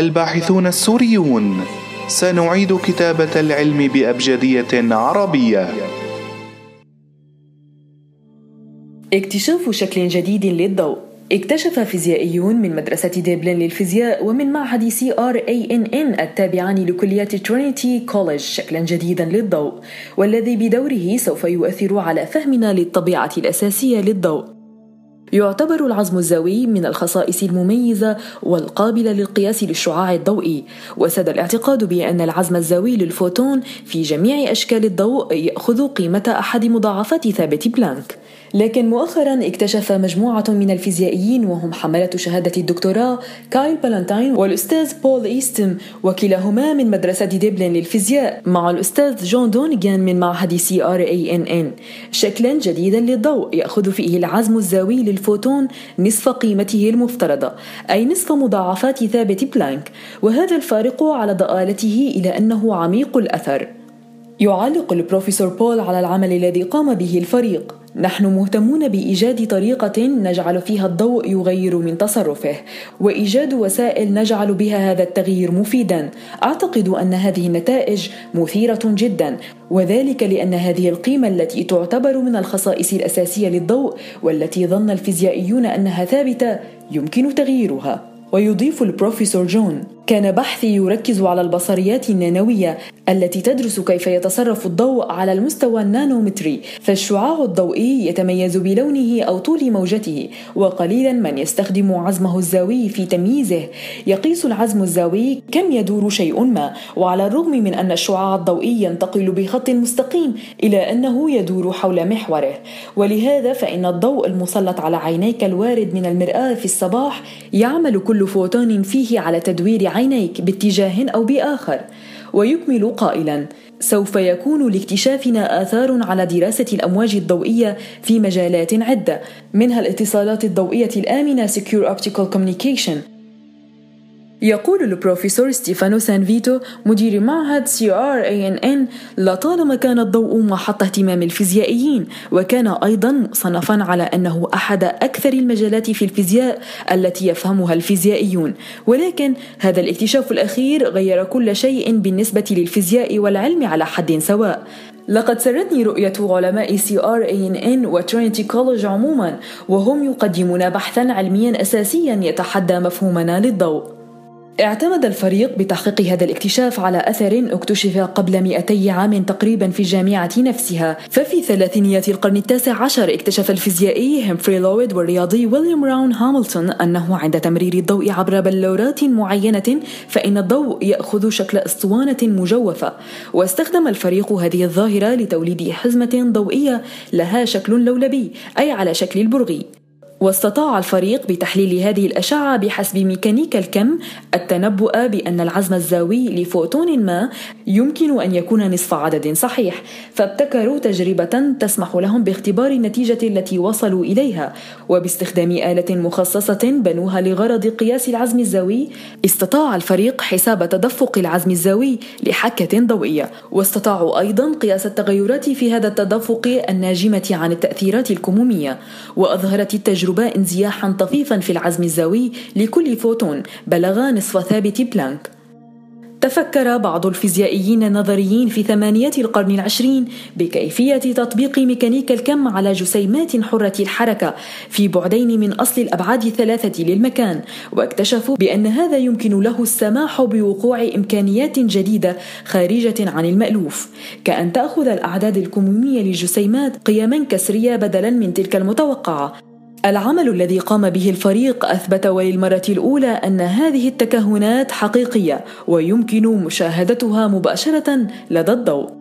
الباحثون السوريون سنعيد كتابة العلم بأبجدية عربية. اكتشاف شكل جديد للضوء. اكتشف فيزيائيون من مدرسة ديبلين للفيزياء ومن معهد سي آر إي إن إن التابعان لكلية ترينيتي كوليج شكلا جديدا للضوء والذي بدوره سوف يؤثر على فهمنا للطبيعة الأساسية للضوء. يعتبر العزم الزاوي من الخصائص المميزة والقابلة للقياس للشعاع الضوئي. وساد الاعتقاد بأن العزم الزاوي للفوتون في جميع أشكال الضوء يأخذ قيمة أحد مضاعفات ثابت بلانك. لكن مؤخرا اكتشف مجموعة من الفيزيائيين وهم حملة شهادة الدكتوراه كايل بالانتاين والأستاذ بول إيستم وكلاهما من مدرسة ديبلين للفيزياء مع الأستاذ جون دونيغان من معهد سي آر إي إن إن. شكلا جديدا للضوء يأخذ فيه العزم الزاوي للفوتون. نصف قيمته المفترضة أي نصف مضاعفات ثابت بلانك وهذا الفارق على ضآلته إلى أنه عميق الأثر. يعلق البروفيسور بول على العمل الذي قام به الفريق. نحن مهتمون بإيجاد طريقة نجعل فيها الضوء يغير من تصرفه وإيجاد وسائل نجعل بها هذا التغيير مفيدا. أعتقد أن هذه النتائج مثيرة جدا وذلك لأن هذه القيمة التي تعتبر من الخصائص الأساسية للضوء والتي ظن الفيزيائيون أنها ثابتة يمكن تغييرها. ويضيف البروفيسور جون كان بحثي يركز على البصريات النانوية التي تدرس كيف يتصرف الضوء على المستوى النانومتري فالشعاع الضوئي يتميز بلونه أو طول موجته وقليلا من يستخدم عزمه الزاوي في تمييزه. يقيس العزم الزاوي كم يدور شيء ما وعلى الرغم من أن الشعاع الضوئي ينتقل بخط مستقيم إلى أنه يدور حول محوره. ولهذا فإن الضوء المسلط على عينيك الوارد من المرآة في الصباح يعمل كل فوتون فيه على تدوير عينيك باتجاه أو بآخر ويكمل قائلا سوف يكون لاكتشافنا آثار على دراسة الأمواج الضوئية في مجالات عدة منها الاتصالات الضوئية الآمنة Secure Optical Communication. يقول البروفيسور ستيفانو سانفيتو مدير معهد سي آر إي إن إن لطالما كان الضوء محط اهتمام الفيزيائيين وكان أيضا مصنفا على أنه أحد أكثر المجالات في الفيزياء التي يفهمها الفيزيائيون. ولكن هذا الاكتشاف الأخير غير كل شيء بالنسبة للفيزياء والعلم على حد سواء. لقد سرتني رؤية علماء سي آر إي إن إن وترينيتي كولج عموما وهم يقدمون بحثا علميا اساسيا يتحدى مفهومنا للضوء. اعتمد الفريق لتحقيق هذا الاكتشاف على أثر اكتشف قبل 200 عام تقريبا في الجامعة نفسها. ففي ثلاثينيات القرن التاسع عشر اكتشف الفيزيائي هيمفري لويد والرياضي ويليام براون هاملتون أنه عند تمرير الضوء عبر بلورات معينة فإن الضوء يأخذ شكل أسطوانة مجوفة. واستخدم الفريق هذه الظاهرة لتوليد حزمة ضوئية لها شكل لولبي أي على شكل البرغي. واستطاع الفريق بتحليل هذه الأشعة بحسب ميكانيكا الكم التنبؤ بأن العزم الزاوي لفوتون ما يمكن أن يكون نصف عدد صحيح. فابتكروا تجربة تسمح لهم باختبار النتيجة التي وصلوا إليها. وباستخدام آلة مخصصة بنوها لغرض قياس العزم الزاوي استطاع الفريق حساب تدفق العزم الزاوي لحزمة ضوئية. واستطاعوا أيضا قياس التغيرات في هذا التدفق الناجمة عن التأثيرات الكمومية. وأظهرت التجربة تجربة انزياحا طفيفا في العزم الزاوي لكل فوتون بلغ نصف ثابت بلانك. فكر بعض الفيزيائيين النظريين في ثمانينيات القرن العشرين بكيفية تطبيق ميكانيكا الكم على جسيمات حرة الحركة في بعدين من أصل الأبعاد الثلاثة للمكان واكتشفوا بأن هذا يمكن له السماح بوقوع إمكانيات جديدة خارجة عن المألوف كأن تأخذ الأعداد الكمومية للجسيمات قيما كسرية بدلا من تلك المتوقعة. العمل الذي قام به الفريق أثبت وللمرة الأولى أن هذه التكهنات حقيقية ويمكن مشاهدتها مباشرة لدى الضوء.